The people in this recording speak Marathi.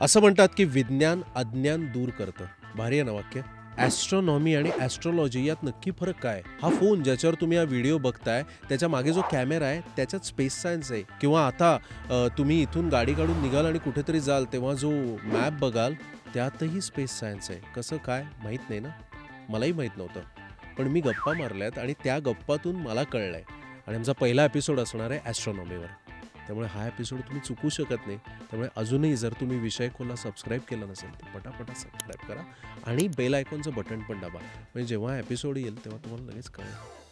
असं म्हणतात की विज्ञान अज्ञान दूर करतं. भारी आहे ना वाक्य? ॲस्ट्रॉनॉमी आणि ॲस्ट्रॉलॉजी यात नक्की फरक काय? हा फोन ज्याच्यावर तुम्ही हा व्हिडिओ बघताय त्याच्यामागे जो कॅमेरा आहे त्याच्यात स्पेस सायन्स आहे. किंवा आता तुम्ही इथून गाडी काढून निघाल आणि कुठेतरी जाल तेव्हा जो मॅप बघाल त्यातही स्पेस सायन्स आहे. कसं काय? माहीत नाही ना? मलाही माहीत नव्हतं. पण मी गप्पा मारल्यात आणि त्या गप्पातून मला कळलं आहे आणि आमचा पहिला एपिसोड असणार आहे ॲस्ट्रॉनॉमीवर त्यामुळे हा एपिसोड तुम्ही चुकू शकत नाही. त्यामुळे अजूनही जर तुम्ही विषय खोला सबस्क्राईब केला नसेल तर पटापटा सबस्क्राईब करा. आणि बेल आयकॉनचं बटन पण दाबा. म्हणजे जेव्हा एपिसोड येईल तेव्हा तुम्हाला लगेच कळेल.